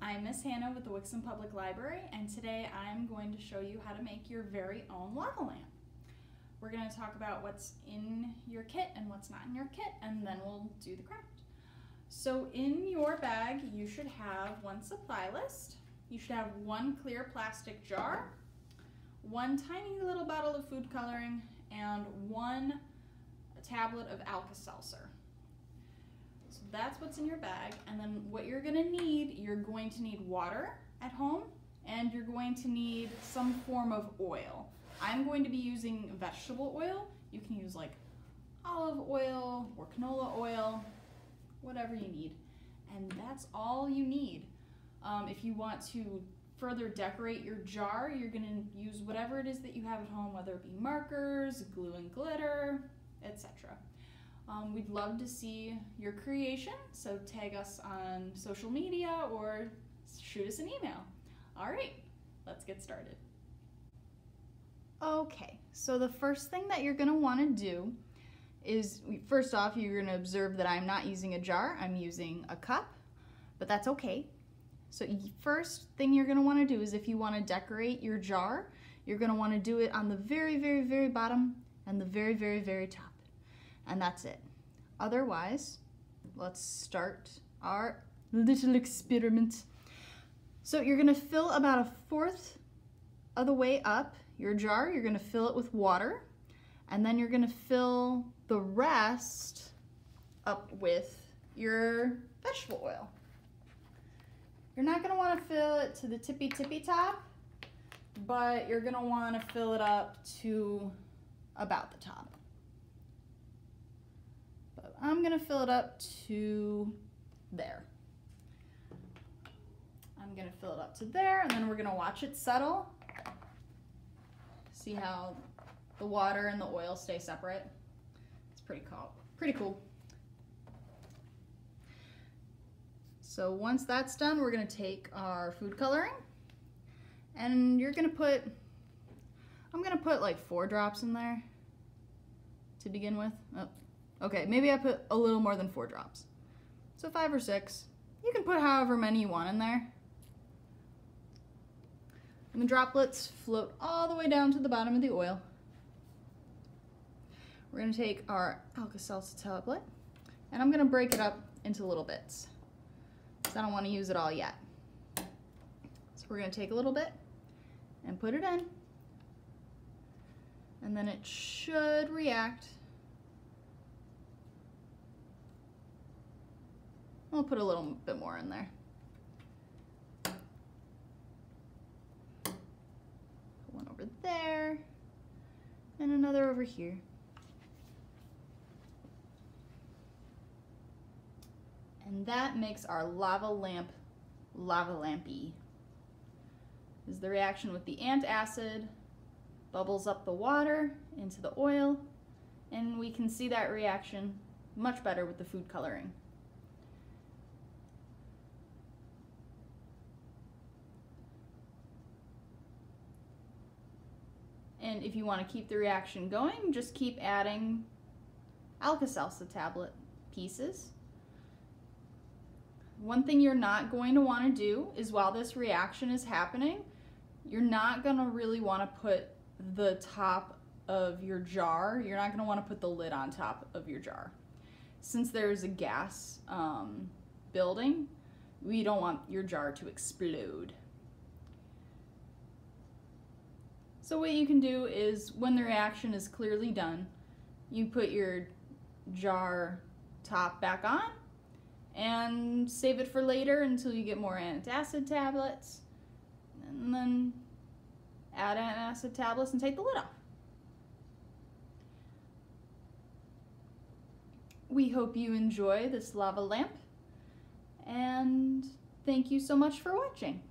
I'm Miss Hannah with the Wixom Public Library and today I'm going to show you how to make your very own lava lamp. We're going to talk about what's in your kit and what's not in your kit and then we'll do the craft. So in your bag you should have one supply list, you should have one clear plastic jar, one tiny little bottle of food coloring, and one tablet of Alka-Seltzer. So that's what's in your bag. And then what you're gonna need, you're going to need water at home and you're going to need some form of oil. I'm going to be using vegetable oil. You can use like olive oil or canola oil, whatever you need. And that's all you need. Um, if you want to further decorate your jar, you're gonna use whatever it is that you have at home, whether it be markers, glue and glitter, etc. Um, we'd love to see your creation, so tag us on social media or shoot us an email. All right, let's get started. Okay, so the first thing that you're gonna wanna do is, first off, you're gonna observe that I'm not using a jar, I'm using a cup, but that's okay. So first thing you're gonna wanna do is if you wanna decorate your jar, you're gonna wanna do it on the very, very, very bottom and the very, very, very top and that's it. Otherwise, let's start our little experiment. So you're gonna fill about a fourth of the way up your jar. You're gonna fill it with water and then you're gonna fill the rest up with your vegetable oil. You're not gonna wanna fill it to the tippy tippy top, but you're gonna wanna fill it up to about the top. I'm gonna fill it up to there. I'm gonna fill it up to there and then we're gonna watch it settle. See how the water and the oil stay separate. It's pretty cool. Pretty cool. So once that's done, we're gonna take our food coloring and you're gonna put, I'm gonna put like four drops in there to begin with. Oh, Okay, maybe I put a little more than four drops. So five or six. You can put however many you want in there. And the droplets float all the way down to the bottom of the oil. We're gonna take our Alka-Seltzer tablet and I'm gonna break it up into little bits. Because I don't wanna use it all yet. So we're gonna take a little bit and put it in. And then it should react We'll put a little bit more in there. One over there, and another over here. And that makes our lava lamp lava lampy. Is the reaction with the antacid, bubbles up the water into the oil, and we can see that reaction much better with the food coloring. And if you want to keep the reaction going, just keep adding Alka-Seltzer tablet pieces. One thing you're not going to want to do is while this reaction is happening, you're not going to really want to put the top of your jar, you're not going to want to put the lid on top of your jar. Since there's a gas um, building, we don't want your jar to explode. So what you can do is when the reaction is clearly done, you put your jar top back on and save it for later until you get more antacid tablets and then add antacid tablets and take the lid off. We hope you enjoy this lava lamp and thank you so much for watching.